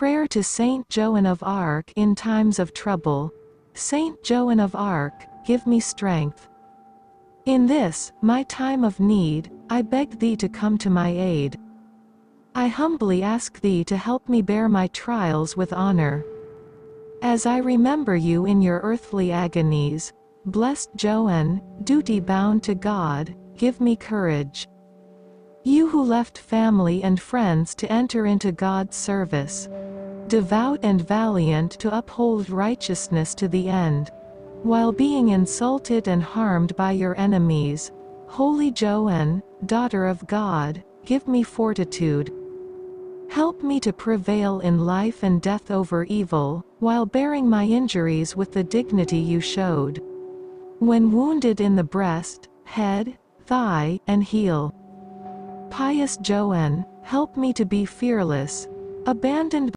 Prayer to Saint Joan of Arc in times of trouble. Saint Joan of Arc, give me strength. In this, my time of need, I beg thee to come to my aid. I humbly ask thee to help me bear my trials with honor. As I remember you in your earthly agonies, blessed Joan, duty bound to God, give me courage. You who left family and friends to enter into God's service. Devout and valiant to uphold righteousness to the end. While being insulted and harmed by your enemies. Holy Joan, daughter of God, give me fortitude. Help me to prevail in life and death over evil, while bearing my injuries with the dignity you showed. When wounded in the breast, head, thigh, and heel. Pious Joan, help me to be fearless, abandoned